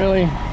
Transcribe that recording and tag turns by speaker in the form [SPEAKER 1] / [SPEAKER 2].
[SPEAKER 1] Really?